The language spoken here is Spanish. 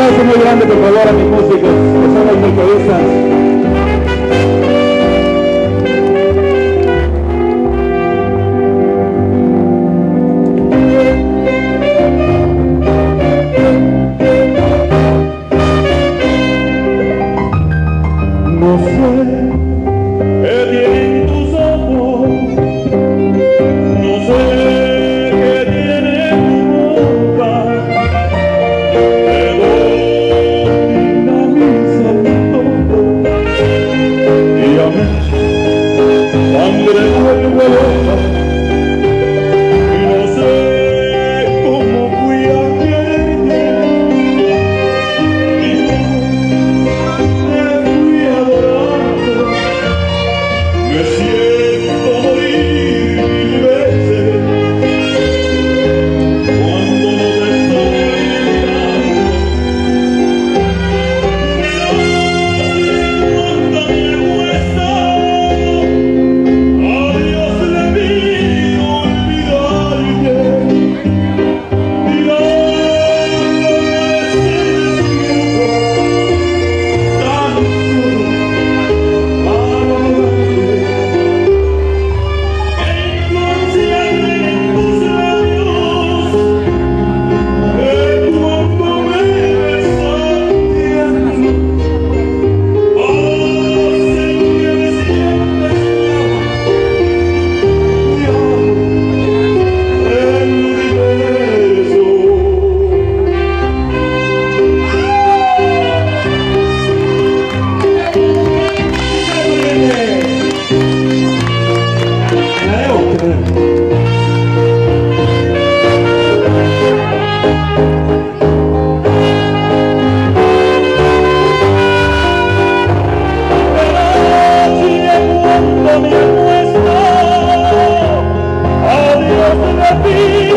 aplauso muy grande, por favor, a mis músicos, que son los que nuestro, a Dios le pido.